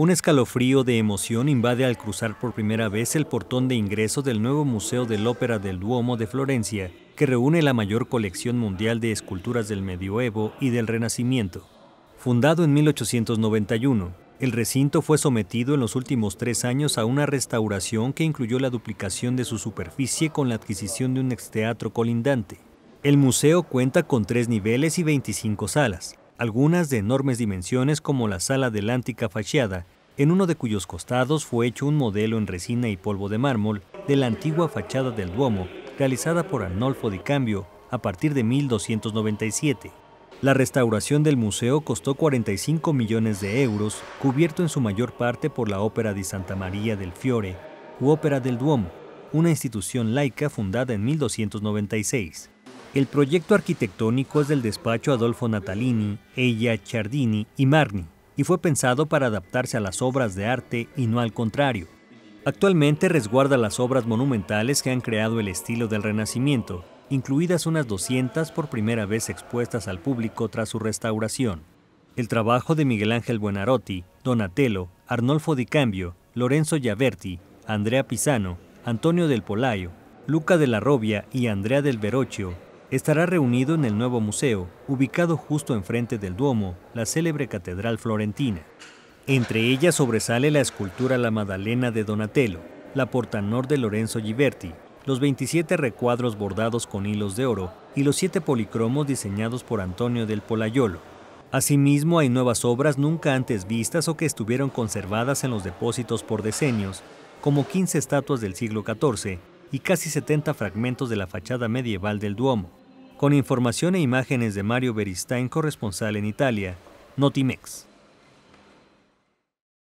Un escalofrío de emoción invade al cruzar por primera vez el portón de ingreso del nuevo Museo de Ópera del Duomo de Florencia, que reúne la mayor colección mundial de esculturas del medioevo y del Renacimiento. Fundado en 1891, el recinto fue sometido en los últimos tres años a una restauración que incluyó la duplicación de su superficie con la adquisición de un exteatro colindante. El museo cuenta con tres niveles y 25 salas, algunas de enormes dimensiones como la sala de la antica fachada, en uno de cuyos costados fue hecho un modelo en resina y polvo de mármol de la antigua fachada del Duomo, realizada por Arnolfo di Cambio a partir de 1297. La restauración del museo costó 45 millones de euros, cubierto en su mayor parte por la Ópera di Santa María del Fiore u Ópera del Duomo, una institución laica fundada en 1296. El proyecto arquitectónico es del despacho Adolfo Natalini, Ella Ciardini y Marni, y fue pensado para adaptarse a las obras de arte y no al contrario. Actualmente resguarda las obras monumentales que han creado el estilo del Renacimiento, incluidas unas 200 por primera vez expuestas al público tras su restauración. El trabajo de Miguel Ángel Buenarroti, Donatello, Arnolfo Di Cambio, Lorenzo Giaverti, Andrea Pisano, Antonio del Polaio, Luca de la Robia y Andrea del Verocchio estará reunido en el nuevo museo, ubicado justo enfrente del Duomo, la célebre catedral florentina. Entre ellas sobresale la escultura La Madalena de Donatello, la Portanor de Lorenzo Ghiberti, los 27 recuadros bordados con hilos de oro y los siete policromos diseñados por Antonio del Polayolo. Asimismo, hay nuevas obras nunca antes vistas o que estuvieron conservadas en los depósitos por decenios, como 15 estatuas del siglo XIV y casi 70 fragmentos de la fachada medieval del Duomo con información e imágenes de Mario Beristain, corresponsal en Italia, Notimex.